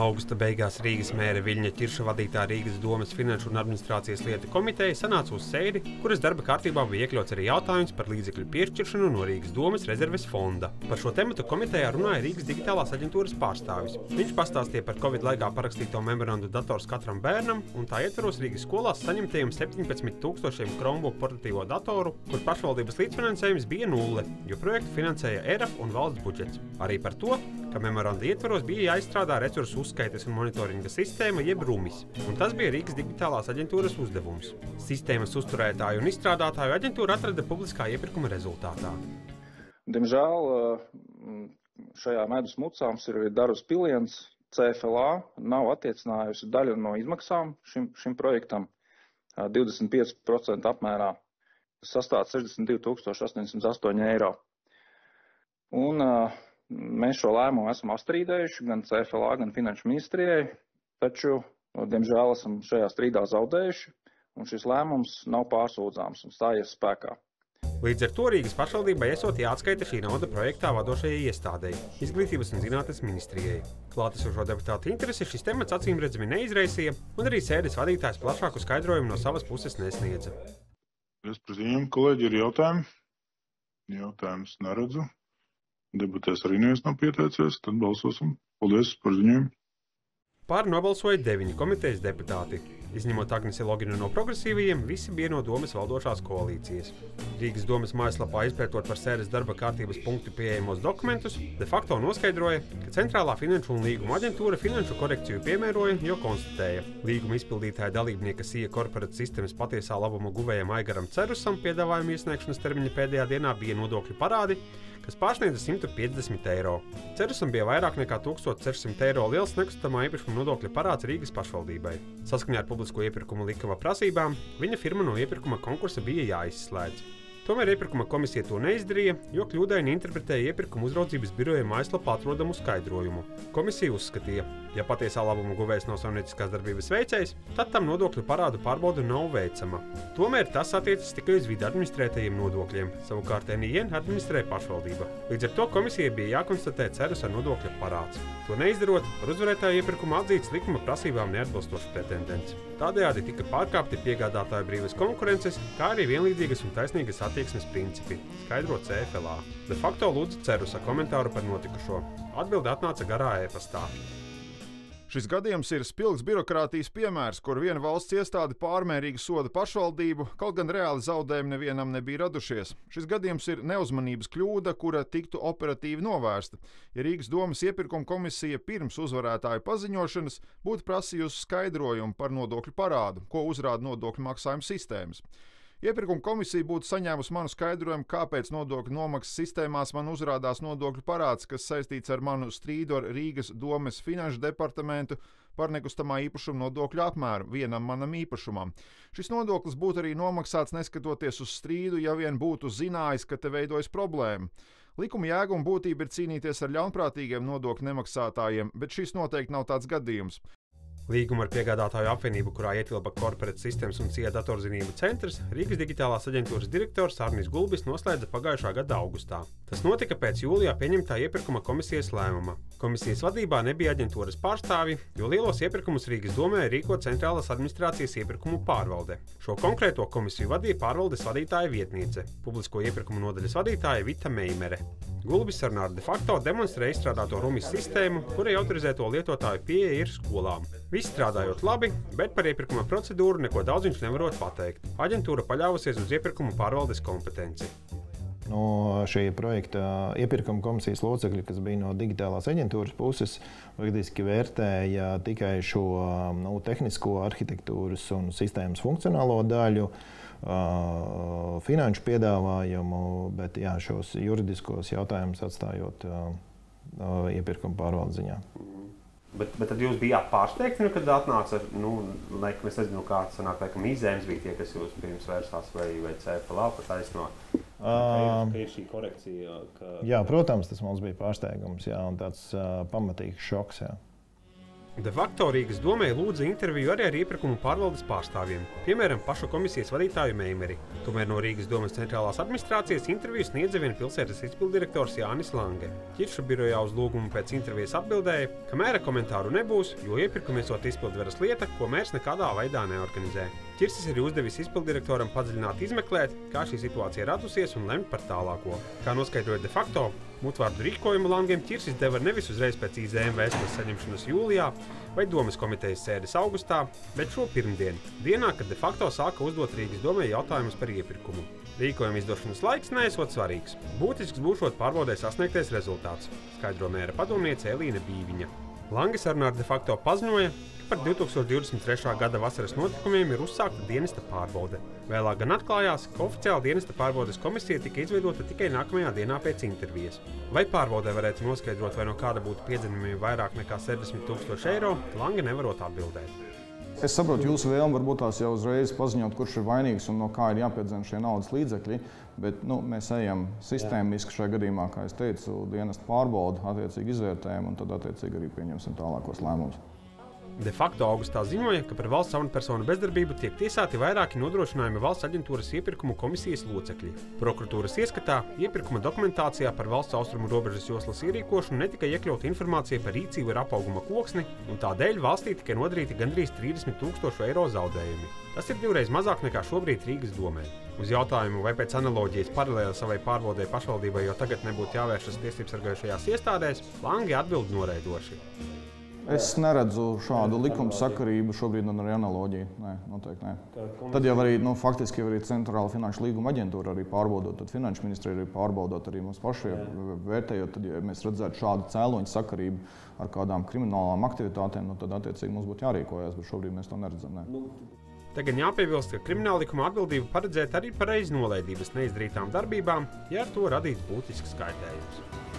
Augusta beigās Rīgas mēra Viļņa Čirša vadītā Rīgas domas finanšu un administrācijas lietu komiteja sanāca uz sēdi, kuras darba kārtībā bija iekļauts arī jautājums par līdzekļu piešķiršanu no Rīgas domas rezerves fonda. Par šo tematu komitejā runāja Rīgas digitālās aģentūras pārstāvis. Viņš pastāstīja par Covid laikā parakstīto memorandu dators katram bērnam un tā ietvaros Rīgas skolās saņemtajiem 17 tūkstošiem Chromebook portatīvo datoru, kur pašvaldības līdzfinansējums bija nulle, jo projektu finansēja ERAF un valsts budžets. Arī par to, ka memoranda ietvaros bija jāizstrādā resursu uzskaites un monitoringa sistēma, jeb RUMIS, un tas bija Rīgas digitālās aģentūras uzdevums. Sistēmas uzturētāju un izstrādātāju aģentūra atrada publiskā iepirkuma rezultātā. Diemžēl šajā medus mucā mums ir Darus Piliens, CFLA nav attiecinājusi daļu no izmaksām šim, šim projektam 25% apmērā. Tas sastāv 62 808 eiro. Un uh, Mēs šo lēmumu esam apstrīdējuši gan CFLA, gan Finanšu ministrijai, taču, diemžēl, esam šajā strīdā zaudējuši, un šis lēmums nav pārsūdzāms un stājies spēkā. Līdz ar to Rīgas pašvaldībai esot jāatskaita šī nauda projektā vadošajai iestādēji - Izglītības un zinātnes ministrijai. Klātesošo deputātu interesi šis temats acīm redzami neizraisīja, un arī sēdes vadītājs plašāku skaidrojumu no savas puses nesniedza. Es par ziņām, kolēģi, ir jautājumi. Jautājumus neredzu. Debatēs arī neviens nav pieteicies, tad balsosim. Paldies par ziņojumu! Pār nobalsoja deviņi komitejas deputāti. Izņemot Agnesi Loginu no progresīvajiem, visi bija no domas valdošās koalīcijas. Rīgas domas mājaslapā izpētot par sēdes darba kārtības punktu pieejamos dokumentus, de facto noskaidroja, ka Centrālā finanšu un līguma aģentūra finanšu korekciju piemēroja, jo konstatēja, līguma izpildītāja dalībnieka SIA korporatīvas sistēmas patiesā labuma guvējam Aigaram Cerusam piedāvājuma iesniegšanas termiņa pēdējā dienā bija nodokļu parādi, kas pārsniedza 150 eiro. Cerusam bija vairāk nekā 1600 eiro liels nekustamā īpašuma nodokļa parāds Rīgas pašvaldībai. Saskaņā ar publisko iepirkumu likuma prasībām viņa firma no iepirkuma konkursa bija jāizslēdz. Tomēr iepirkuma komisija to neizdarīja, jo kļūdaini interpretēja iepirkuma uzraudzības biroja mājaslapā atrodamu skaidrojumu. Komisija uzskatīja, ja patiesā labuma guvējs nav saimnieciskās darbības veicējs, tad tam nodokļu parādu pārbauda nav veicama. Tomēr tas attiecas tikai uz vidu administrētajiem nodokļiem, savukārt NIN administrē pašvaldība. Līdz ar to komisijai bija jākonstatē ceras ar nodokļu parāds. To neizdarot, par uzvarētāju iepirkumu atzīts likuma prasībām neatbilstošs pretendents. Tādējādi tika pārkāpti piegādātāju brīvas konkurences, kā arī vienlīdzīgas un taisnīgas attieksmes principi, skaidro CFLA. De facto lūdzu Cerusa komentāru par notikušo. Atbilde atnāca garā e-pastā. Šis gadījums ir spilgts birokrātijas piemērs, kur viena valsts iestāde pārmērīgi soda pašvaldību, kaut gan reāli zaudējumi nevienam nebija radušies. Šis gadījums ir neuzmanības kļūda, kura tiktu operatīvi novērsta. Ja Rīgas domas iepirkuma komisija pirms uzvarētāju paziņošanas būtu prasījusi skaidrojumu par nodokļu parādu, ko uzrāda nodokļu maksājuma sistēmas. Iepirkuma komisija būtu saņēmusi manu skaidrojumu, kāpēc nodokļu nomaksas sistēmās man uzrādās nodokļu parāds, kas saistīts ar manu strīdu ar Rīgas domes finanšu departamentu par nekustamā īpašuma nodokļu apmēru vienam manam īpašumam. Šis nodoklis būtu arī nomaksāts neskatoties uz strīdu, ja vien būtu zinājis, ka te veidojas problēma. Likuma jēga un būtība ir cīnīties ar ļaunprātīgiem nodokļu nemaksātājiem, bet šis noteikti nav tāds gadījums. Līgumu ar piegādātāju apvienību, kurā ietilpa korporatīvas sistēmas un CIA datorzinību centrs, Rīgas digitālās aģentūras direktors Arnis Gulbis noslēdza pagājušā gada augustā. Tas notika pēc jūlijā pieņemtā iepirkuma komisijas lēmuma. Komisijas vadībā nebija aģentūras pārstāvji, jo lielos iepirkumus Rīgas domē rīko centrālās administrācijas iepirkumu pārvalde. Šo konkrēto komisiju vadīja pārvaldes vadītāja vietniece, publisko iepirkumu nodaļas vadītāja Vita Meimere. Gulbis sarunā ar de facto demonstrē izstrādāto rumis sistēmu, kurai autorizēto lietotāju pieeja ir skolām. Viss strādājot labi, bet par iepirkuma procedūru neko daudz viņš nevarot pateikt. Aģentūra paļāvusies uz iepirkuma pārvaldes kompetenci. No šī projekta iepirkuma komisijas locekļi, kas bija no digitālās aģentūras puses, faktiski vērtēja tikai šo nu, tehnisko arhitektūras un sistēmas funkcionālo daļu. Uh, finanšu piedāvājumu, bet jā, šos juridiskos jautājumus atstājot iepirkuma pārvaldes ziņā. Bet, bet tad jūs bijāt pārsteigti, nu, kad atnāca, nu, laikam, es nezinu, kāds sanāk, laikam, izēmes bija tie, kas jūs pirms vērsās vai, vai CFLA pat aizno. Uh, ka ir šī korekcija. Ka... Jā, protams, tas mums bija pārsteigums jā, un tāds uh, pamatīgs šoks. Jā. De facto Rīgas domē lūdza interviju arī ar iepirkumu pārvaldes pārstāvjiem, piemēram, pašu komisijas vadītāju Meimeri. Tomēr no Rīgas domas centrālās administrācijas interviju sniedza vien pilsētas izpildirektors Jānis Lange. Ķirša birojā uz lūgumu pēc intervijas atbildēja, ka mēra komentāru nebūs, jo iepirkumi esot izpildvaras lieta, ko mērs nekādā veidā neorganizē. Ķirsis ir uzdevis izpildirektoram padziļināt izmeklēt, kā šī situācija radusies un lemt par tālāko. Kā noskaidroja de facto, Mutvārdu rīkojumu Langiem Čirsis deva nevis uzreiz pēc IZM vēstules saņemšanas jūlijā vai domas komitejas sēdes augustā, bet šo pirmdienu, dienā, kad de facto sāka uzdot Rīgas domē jautājumus par iepirkumu. Rīkojuma izdošanas laiks nesot svarīgs. Būtisks būšot pārbaudē sasniegtais rezultāts, skaidro mēra padomniece Elīna Bīviņa. Langas sarunā de facto paziņoja, par 2023. gada vasaras notikumiem ir uzsākta dienesta pārbaude. Vēlāk gan atklājās, ka oficiāla dienesta pārbaudes komisija tika izveidota tikai nākamajā dienā pēc intervijas. Vai pārbaudē varētu noskaidrot, vai no kāda būtu piedzinumi vairāk nekā 70 tūkstoši eiro, Lange nevarot atbildēt. Es saprotu jūsu vēlmu, varbūt tās jau uzreiz paziņot, kurš ir vainīgs un no kā ir jāpiedzen šie naudas līdzekļi. Bet nu, mēs ejam sistēmiski šajā gadījumā, kā jau teicu, dienas pārbaudu, attiecīgi izvērtējumu un tad attiecīgi arī pieņemsim tālākos lēmumus. De facto augustā ziņoja, ka par valsts amatpersonu bezdarbību tiek tiesāti vairāki nodrošinājumi valsts aģentūras iepirkumu komisijas locekļi. Prokuratūras ieskatā iepirkuma dokumentācijā par valsts austrumu robežas joslas ierīkošanu netika iekļauta informācija par rīcību ar apauguma koksni, un tādēļ valstī tika nodarīti gandrīz 30 tūkstošu eiro zaudējumi. Tas ir divreiz mazāk nekā šobrīd Rīgas domē. Uz jautājumu, vai pēc analoģijas paralēli savai pārbaudē pašvaldībai jau tagad nebūtu jāvēršas tiesības sargājušajās iestādēs, Langi atbild noreidoši. Es neredzu šādu likuma sakarību šobrīd ar analoģiju. Nē, noteikti nē. Tad jau arī nu, faktiski jau arī centrāla finanšu līguma aģentūra arī pārbaudot, tad finanšu ministrija arī pārbaudot arī mums paši vērtējot. Tad, ja mēs redzētu šādu cēloņu sakarību ar kādām kriminālām aktivitātēm, nu, tad attiecīgi mums būtu jārīkojas, bet šobrīd mēs to neredzam. Nē. Nu, Tagad jāpiebilst, ka krimināla likuma atbildība paredzēta arī par aiznolaidības neizdarītām darbībām, ja ar to radīts būtisks kaitējums.